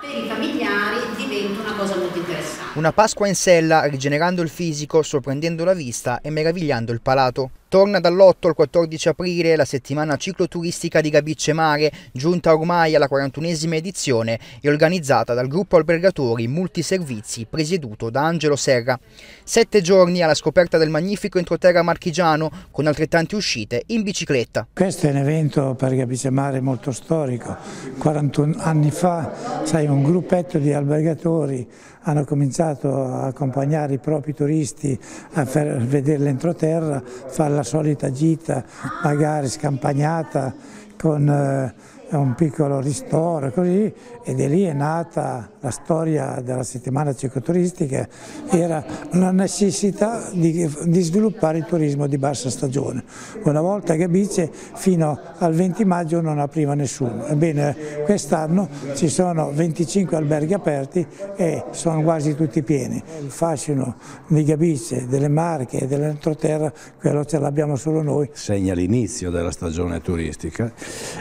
per i familiari diventa una cosa molto interessante. Una Pasqua in sella, rigenerando il fisico, sorprendendo la vista e meravigliando il palato. Torna dall'8 al 14 aprile la settimana cicloturistica di Gabice Mare, giunta ormai alla 41esima edizione e organizzata dal gruppo albergatori Multiservizi presieduto da Angelo Serra. Sette giorni alla scoperta del magnifico entroterra marchigiano con altrettante uscite in bicicletta. Questo è un evento per Gabice Mare molto storico. 41 anni fa sai, un gruppetto di albergatori hanno cominciato a accompagnare i propri turisti a vedere l'entroterra, fare la solita gita, magari scampagnata con un piccolo ristoro così, ed è lì è nata la storia della settimana cicloturistica, era la necessità di, di, sviluppare il turismo di bassa stagione. Una volta che Bice fino al 20 maggio non apriva nessuno, ebbene quest'anno ci sono 25 alberghi aperti e sono quasi tutti pieni. Il fascino di Gabice, delle Marche e dell'entroterra, quello ce l'abbiamo solo noi. Segna l'inizio della stagione turistica.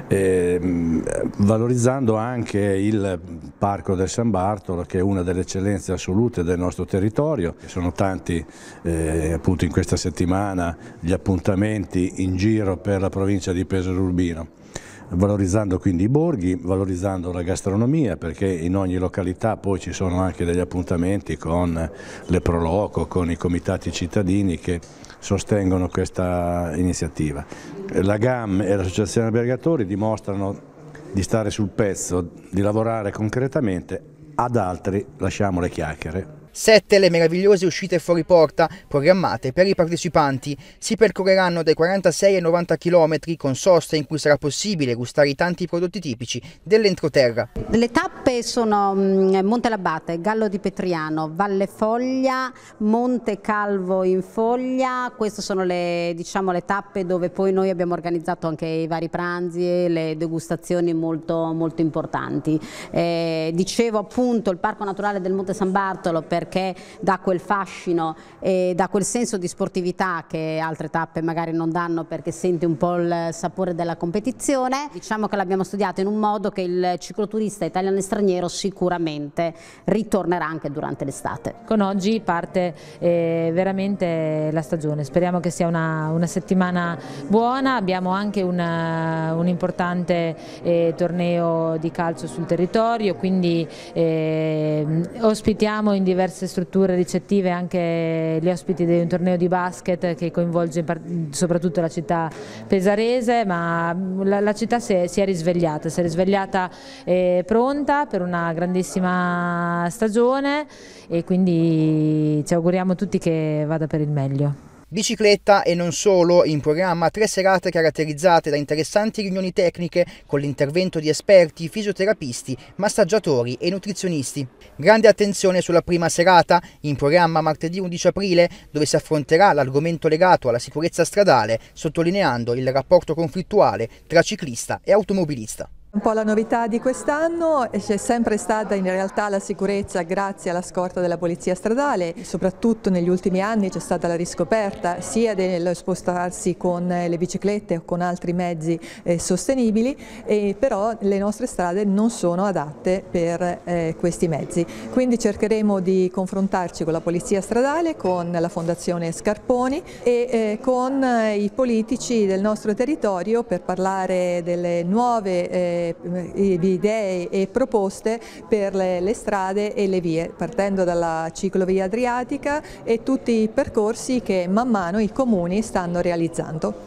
Eh, valorizzando anche il Parco del San Bartolo che è una delle eccellenze assolute del nostro territorio. Sono tanti eh, appunto in questa settimana gli appuntamenti in giro per la provincia di Pesaro Urbino valorizzando quindi i borghi, valorizzando la gastronomia perché in ogni località poi ci sono anche degli appuntamenti con le Proloco, con i comitati cittadini che sostengono questa iniziativa. La GAM e l'Associazione Albergatori dimostrano di stare sul pezzo, di lavorare concretamente, ad altri lasciamo le chiacchiere. Sette le meravigliose uscite fuori porta programmate per i partecipanti. Si percorreranno dai 46 ai 90 km con soste in cui sarà possibile gustare i tanti prodotti tipici dell'entroterra. Le tappe sono mm, Monte Labate, Gallo di Petriano, Valle Foglia, Monte Calvo in Foglia. Queste sono le, diciamo, le tappe dove poi noi abbiamo organizzato anche i vari pranzi e le degustazioni molto, molto importanti. Eh, dicevo appunto il Parco Naturale del Monte San Bartolo per perché dà quel fascino e dà quel senso di sportività che altre tappe magari non danno perché senti un po' il sapore della competizione. Diciamo che l'abbiamo studiato in un modo che il cicloturista italiano e straniero sicuramente ritornerà anche durante l'estate. Con oggi parte eh, veramente la stagione, speriamo che sia una, una settimana buona, abbiamo anche una, un importante eh, torneo di calcio sul territorio, quindi eh, ospitiamo in diverse diverse strutture ricettive anche gli ospiti di un torneo di basket che coinvolge soprattutto la città pesarese, ma la, la città si è, si è, risvegliata, si è risvegliata eh, pronta per una grandissima stagione e quindi ci auguriamo tutti che vada per il meglio. Bicicletta e non solo, in programma tre serate caratterizzate da interessanti riunioni tecniche con l'intervento di esperti, fisioterapisti, massaggiatori e nutrizionisti. Grande attenzione sulla prima serata, in programma martedì 11 aprile, dove si affronterà l'argomento legato alla sicurezza stradale, sottolineando il rapporto conflittuale tra ciclista e automobilista. Un po' la novità di quest'anno c'è sempre stata in realtà la sicurezza grazie alla scorta della polizia stradale, soprattutto negli ultimi anni c'è stata la riscoperta sia dello spostarsi con le biciclette o con altri mezzi eh, sostenibili, eh, però le nostre strade non sono adatte per eh, questi mezzi. Quindi cercheremo di confrontarci con la polizia stradale, con la Fondazione Scarponi e eh, con eh, i politici del nostro territorio per parlare delle nuove eh, idee e proposte per le, le strade e le vie, partendo dalla ciclovia adriatica e tutti i percorsi che man mano i comuni stanno realizzando.